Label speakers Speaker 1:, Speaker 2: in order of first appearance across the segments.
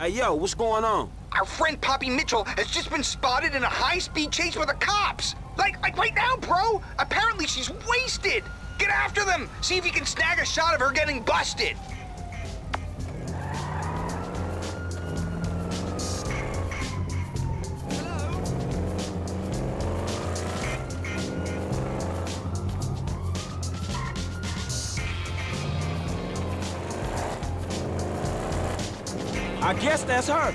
Speaker 1: Hey, yo, what's going on?
Speaker 2: Our friend Poppy Mitchell has just been spotted in a high-speed chase with the cops. Like, like right now, bro. Apparently she's wasted. Get after them. See if you can snag a shot of her getting busted.
Speaker 1: I guess that's her.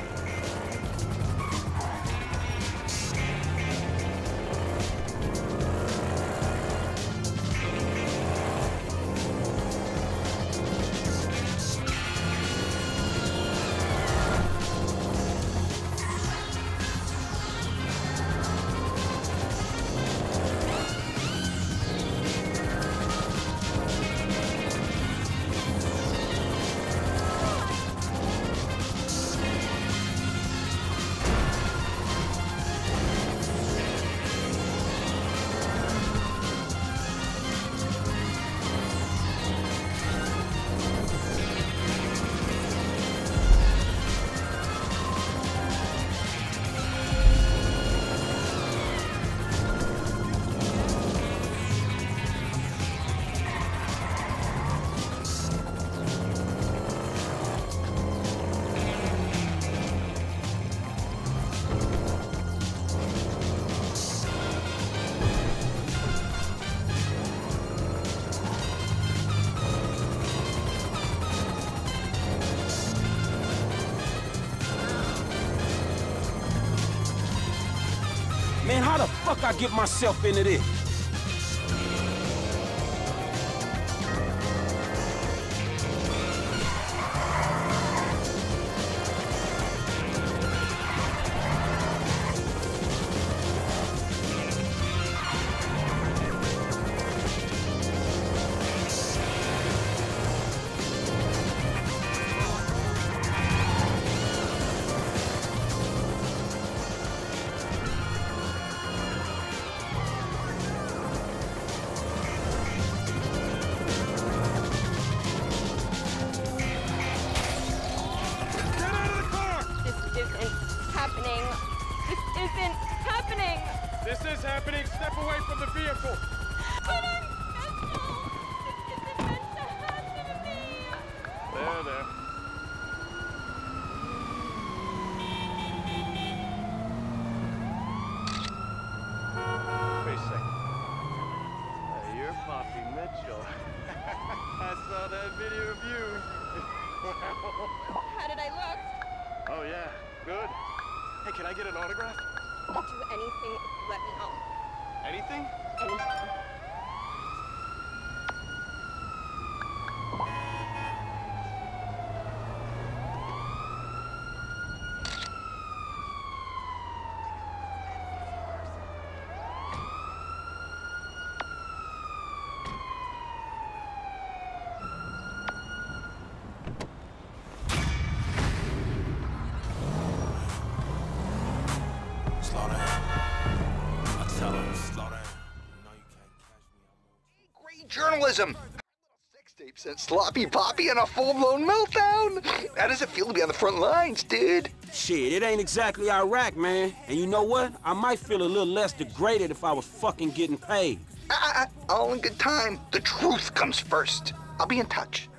Speaker 1: How the fuck I get myself into this?
Speaker 3: To me.
Speaker 4: There, there. Wait a second. You're Poppy Mitchell. I saw that video of you.
Speaker 3: How did I look?
Speaker 4: oh, yeah. Good. Hey, can I get an autograph?
Speaker 3: I'll do anything let me know.
Speaker 4: Anything?
Speaker 3: Anything.
Speaker 2: Journalism. Sex tape sent Sloppy Poppy in a full-blown meltdown. How does it feel to be on the front lines, dude?
Speaker 1: Shit, it ain't exactly Iraq, man. And you know what? I might feel a little less degraded if I was fucking getting paid.
Speaker 2: Ah, all in good time. The truth comes first. I'll be in touch.